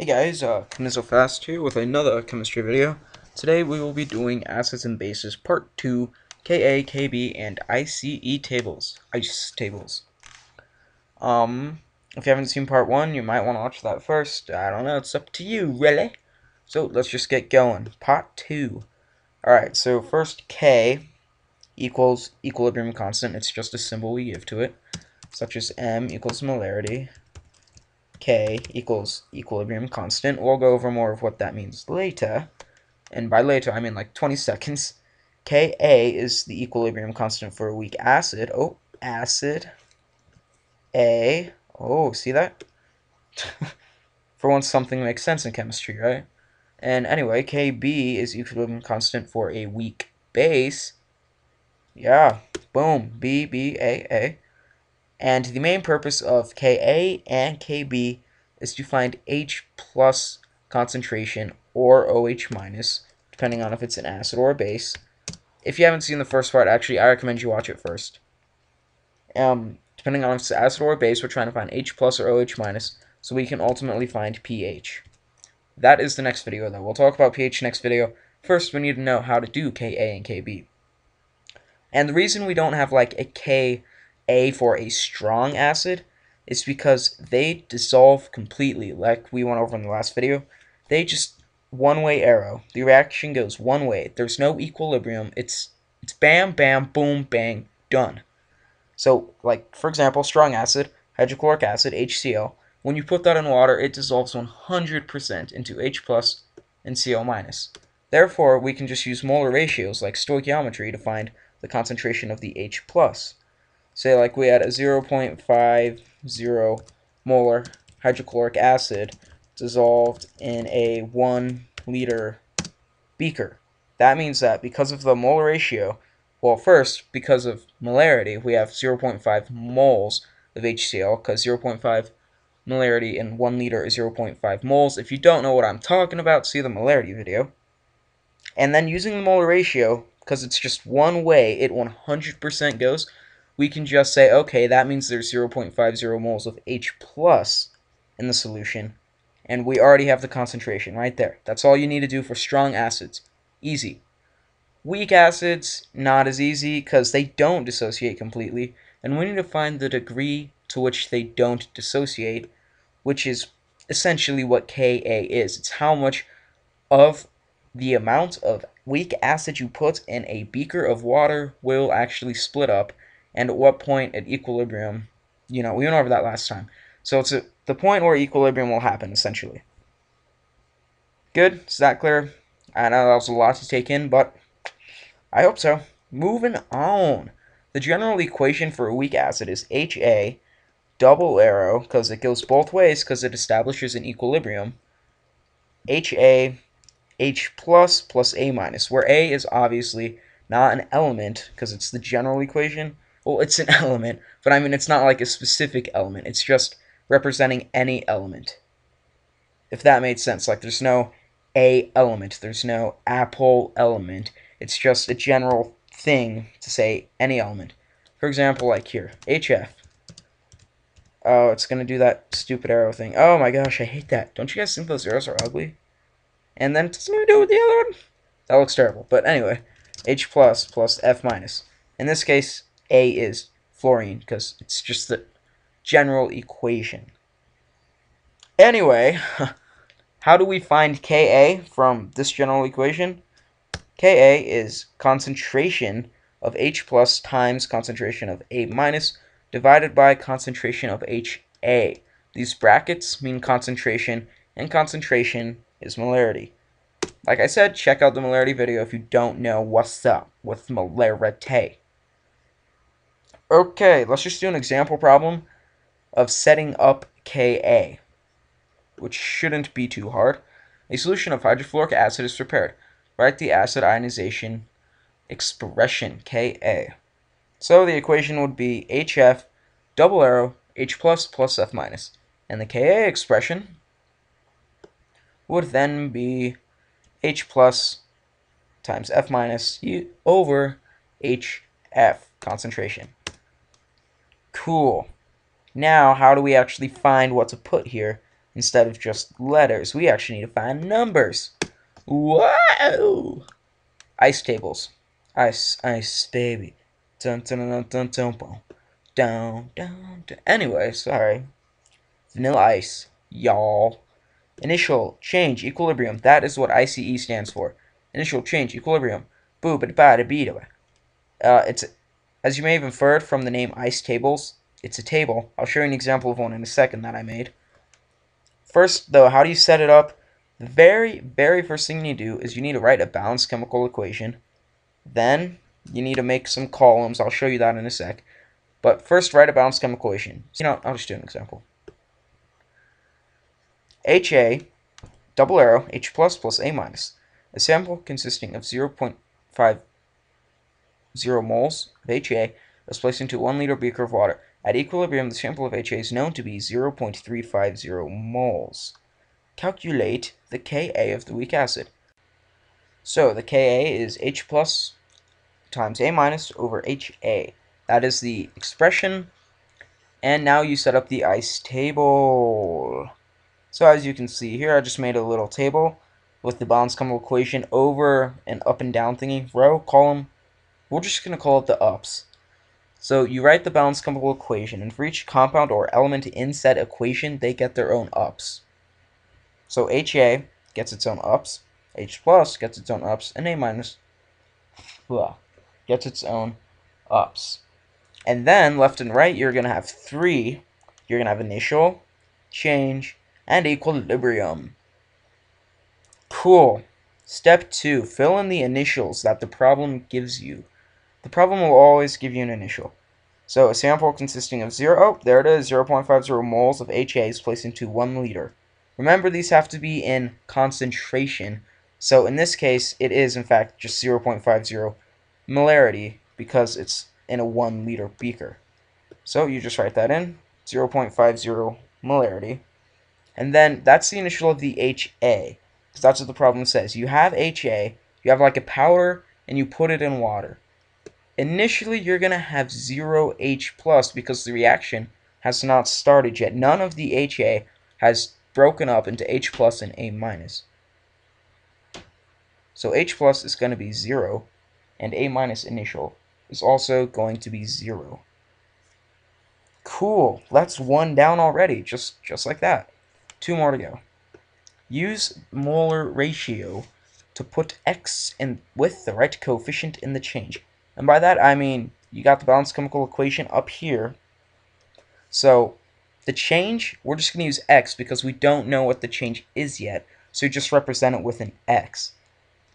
Hey guys, uh, Fast here with another chemistry video. Today we will be doing acids and bases part 2, Ka, Kb, and ICE tables. ICE tables. Um, if you haven't seen part 1, you might want to watch that first. I don't know, it's up to you, really. So let's just get going. Part 2. Alright, so first K equals equilibrium constant. It's just a symbol we give to it, such as M equals molarity. K equals equilibrium constant. We'll go over more of what that means later. And by later, I mean like 20 seconds. Ka is the equilibrium constant for a weak acid. Oh, acid. A. Oh, see that? for once something makes sense in chemistry, right? And anyway, Kb is equilibrium constant for a weak base. Yeah, boom, B, B, A, A. And the main purpose of Ka and Kb is to find H plus concentration or OH minus, depending on if it's an acid or a base. If you haven't seen the first part, actually, I recommend you watch it first. Um, depending on if it's acid or a base, we're trying to find H plus or OH minus, so we can ultimately find pH. That is the next video, though. We'll talk about pH next video. First, we need to know how to do Ka and Kb. And the reason we don't have, like, a K a for a strong acid is because they dissolve completely, like we went over in the last video. They just one-way arrow. The reaction goes one way. There's no equilibrium. It's it's bam, bam, boom, bang, done. So, like, for example, strong acid, hydrochloric acid, HCl, when you put that in water, it dissolves 100% into H plus and Cl minus. Therefore, we can just use molar ratios like stoichiometry to find the concentration of the H plus say like we had a 0.50 molar hydrochloric acid dissolved in a 1 liter beaker. That means that because of the molar ratio, well, first, because of molarity, we have 0.5 moles of HCl, because 0.5 molarity in 1 liter is 0.5 moles. If you don't know what I'm talking about, see the molarity video. And then using the molar ratio, because it's just one way it 100% goes, we can just say, okay, that means there's 0.50 moles of H plus in the solution, and we already have the concentration right there. That's all you need to do for strong acids. Easy. Weak acids, not as easy, because they don't dissociate completely, and we need to find the degree to which they don't dissociate, which is essentially what Ka is. It's how much of the amount of weak acid you put in a beaker of water will actually split up and at what point at equilibrium, you know, we went over that last time. So it's a, the point where equilibrium will happen, essentially. Good? Is that clear? I know that was a lot to take in, but I hope so. Moving on. The general equation for a weak acid is HA, double arrow, because it goes both ways, because it establishes an equilibrium. HA, H plus plus A minus, where A is obviously not an element, because it's the general equation, well, it's an element, but I mean, it's not like a specific element. It's just representing any element. If that made sense. Like, there's no A element. There's no apple element. It's just a general thing to say any element. For example, like here, HF. Oh, it's going to do that stupid arrow thing. Oh my gosh, I hate that. Don't you guys think those arrows are ugly? And then it doesn't even do it with the other one. That looks terrible. But anyway, H plus plus F minus. In this case, a is fluorine because it's just the general equation. Anyway, how do we find Ka from this general equation? Ka is concentration of H plus times concentration of A minus divided by concentration of HA. These brackets mean concentration, and concentration is molarity. Like I said, check out the molarity video if you don't know what's up with molarity. Okay, let's just do an example problem of setting up Ka, which shouldn't be too hard. A solution of hydrofluoric acid is prepared. Write the acid ionization expression, Ka. So the equation would be HF double arrow H plus plus F minus. And the Ka expression would then be H plus times F minus over HF concentration. Cool. Now, how do we actually find what to put here instead of just letters. We actually need to find numbers. Whoa! Ice tables. Ice, ice, baby. Dun dun dun dun dun dun. Down, down, down. Anyway, sorry. Vanilla ice, y'all. Initial change equilibrium. That is what ICE stands for. Initial change equilibrium. Boo ba da ba da bee Uh, it's as you may have inferred from the name ice tables. It's a table. I'll show you an example of one in a second that I made. First, though, how do you set it up? The very, very first thing you do is you need to write a balanced chemical equation. Then, you need to make some columns. I'll show you that in a sec. But first, write a balanced chemical equation. You know, I'll just do an example. HA, double arrow, H plus plus A minus. A sample consisting of 0.50 moles of HA is placed into a 1 liter beaker of water. At equilibrium, the sample of HA is known to be 0.350 moles. Calculate the Ka of the weak acid. So the Ka is H plus times A minus over HA. That is the expression. And now you set up the ice table. So as you can see here, I just made a little table with the balanced chemical equation over an up and down thingy, row, column. We're just going to call it the ups. So you write the balanced chemical equation, and for each compound or element in said equation, they get their own ups. So HA gets its own ups, H plus gets its own ups, and A minus gets its own ups. And then left and right, you're going to have three. You're going to have initial, change, and equilibrium. Cool. Step 2. Fill in the initials that the problem gives you. The problem will always give you an initial. So a sample consisting of 0, oh, there it is, 0.50 moles of HA is placed into 1 liter. Remember, these have to be in concentration. So in this case, it is, in fact, just 0.50 molarity because it's in a 1 liter beaker. So you just write that in, 0.50 molarity. And then that's the initial of the HA, because that's what the problem says. You have HA, you have like a powder, and you put it in water initially you're going to have 0 H plus because the reaction has not started yet. None of the HA has broken up into H plus and A minus. So H plus is going to be 0, and A minus initial is also going to be 0. Cool, that's one down already, just, just like that. Two more to go. Use molar ratio to put x in with the right coefficient in the change. And by that, I mean you got the balanced chemical equation up here. So the change, we're just going to use x because we don't know what the change is yet. So you just represent it with an x.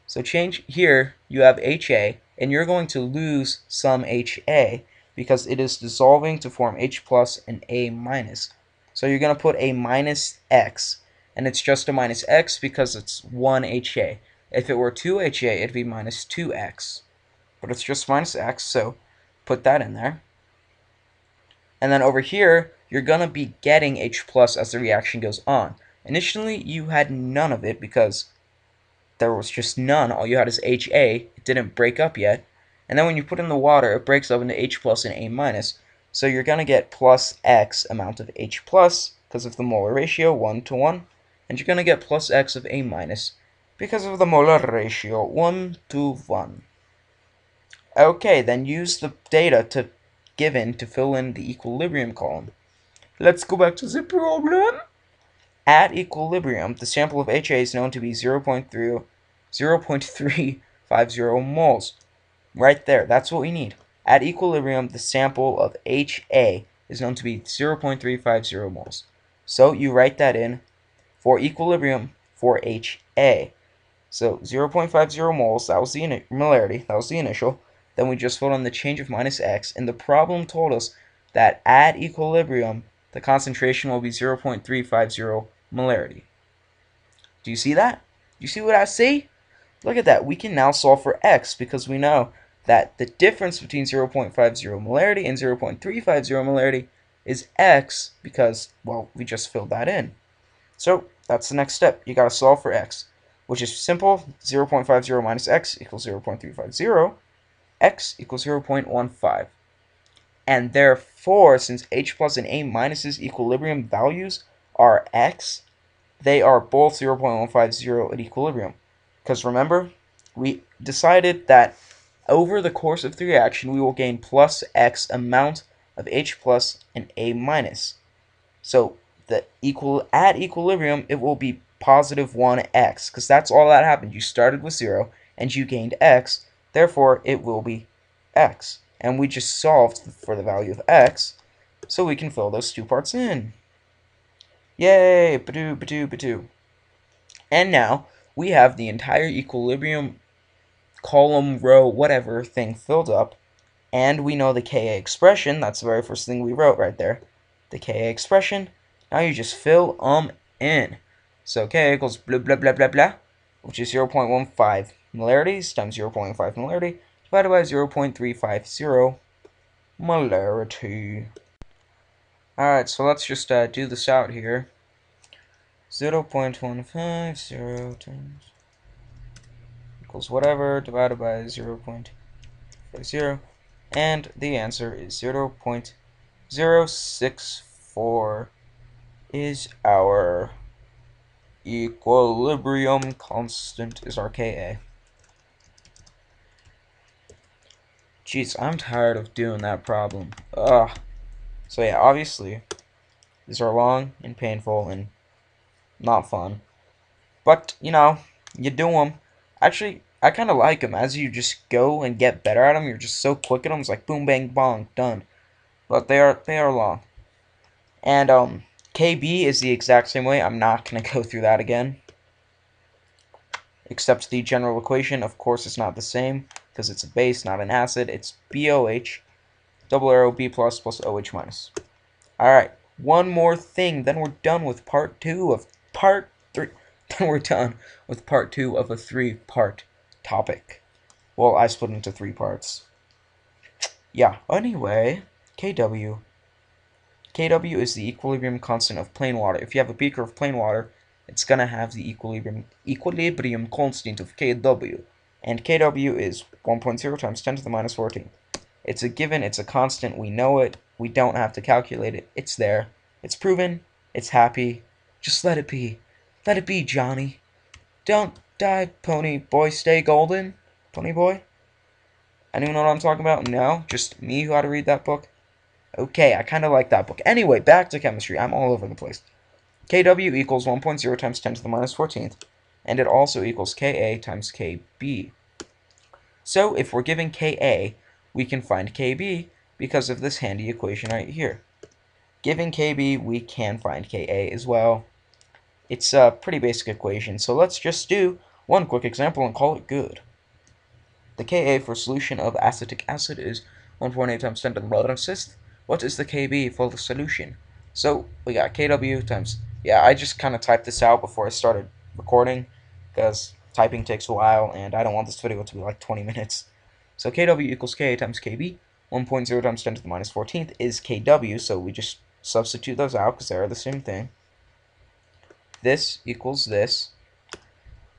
So change here, you have HA, and you're going to lose some HA because it is dissolving to form H plus and A minus. So you're going to put a minus X, and it's just a minus X because it's 1 HA. If it were 2 HA, it'd be minus 2X but it's just minus x, so put that in there. And then over here, you're going to be getting H plus as the reaction goes on. Initially, you had none of it because there was just none. All you had is HA. It didn't break up yet. And then when you put in the water, it breaks up into H plus and A minus. So you're going to get plus X amount of H plus because of the molar ratio, 1 to 1. And you're going to get plus X of A minus because of the molar ratio, 1 to 1. Okay, then use the data to given to fill in the equilibrium column. Let's go back to the problem. At equilibrium, the sample of HA is known to be 0 0.3, 0 0.350 moles. Right there, that's what we need. At equilibrium, the sample of HA is known to be 0 0.350 moles. So you write that in for equilibrium for HA. So 0 0.50 moles, that was the molarity, that was the initial. Then we just filled in the change of minus x, and the problem told us that at equilibrium, the concentration will be 0.350 molarity. Do you see that? Do you see what I see? Look at that. We can now solve for x because we know that the difference between 0.50 molarity and 0.350 molarity is x because, well, we just filled that in. So that's the next step. You got to solve for x, which is simple. 0.50 minus x equals 0.350 x equals 0.15. And therefore, since h plus and a minus's equilibrium values are x, they are both 0.150 at equilibrium. Because remember, we decided that over the course of the reaction, we will gain plus x amount of H plus and A minus. So the equal at equilibrium, it will be positive 1x, because that's all that happened. You started with 0, and you gained x, therefore it will be x. And we just solved for the value of x, so we can fill those two parts in. Yay! Badoo, badoo, badoo. And now, we have the entire equilibrium column, row, whatever thing filled up, and we know the Ka expression, that's the very first thing we wrote right there, the Ka expression, now you just fill them in. So Ka equals blah blah blah blah blah, which is 0.15 molarities times 0.5 molarity divided by 0.350 molarity. Alright, so let's just uh, do this out here. 0.150 times equals whatever divided by 0.50 and the answer is 0.064 is our equilibrium constant is our Ka. Jeez, I'm tired of doing that problem. Ugh. So yeah, obviously, these are long and painful and not fun. But, you know, you do them. Actually, I kind of like them. As you just go and get better at them, you're just so quick at them. It's like boom, bang, bong, done. But they are they are long. And um, KB is the exact same way. I'm not gonna go through that again. Except the general equation, of course, it's not the same because it's a base, not an acid. It's BOH, double arrow B plus plus OH minus. All right, one more thing, then we're done with part two of part three. Then we're done with part two of a three-part topic. Well, I split into three parts. Yeah, anyway, KW. KW is the equilibrium constant of plain water. If you have a beaker of plain water, it's going to have the equilibrium equilibrium constant of KW. And KW is 1.0 times 10 to the minus 14. It's a given, it's a constant, we know it, we don't have to calculate it, it's there, it's proven, it's happy, just let it be. Let it be, Johnny. Don't die, Ponyboy. Stay golden, Ponyboy. Anyone know what I'm talking about? No? Just me who had to read that book? Okay, I kind of like that book. Anyway, back to chemistry. I'm all over the place. KW equals 1.0 times 10 to the minus 14th, and it also equals Ka times Kb. So, if we're given Ka, we can find Kb because of this handy equation right here. Given Kb, we can find Ka as well. It's a pretty basic equation, so let's just do one quick example and call it good. The Ka for solution of acetic acid is 1.8 times 10 to the bottom sixth. What is the Kb for the solution? So we got Kw times, yeah, I just kind of typed this out before I started recording because typing takes a while and I don't want this video to be like 20 minutes. So Kw equals Ka times Kb. 1.0 times 10 to the minus 14th is Kw, so we just substitute those out because they're the same thing this equals this,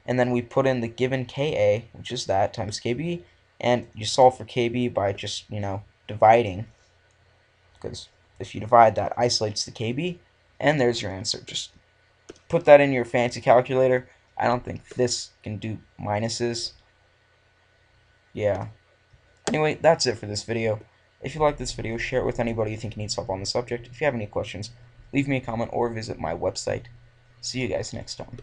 and then we put in the given Ka, which is that, times Kb, and you solve for Kb by just, you know, dividing, because if you divide, that isolates the Kb, and there's your answer. Just put that in your fancy calculator. I don't think this can do minuses. Yeah. Anyway, that's it for this video. If you like this video, share it with anybody you think needs help on the subject. If you have any questions, leave me a comment or visit my website. See you guys next time.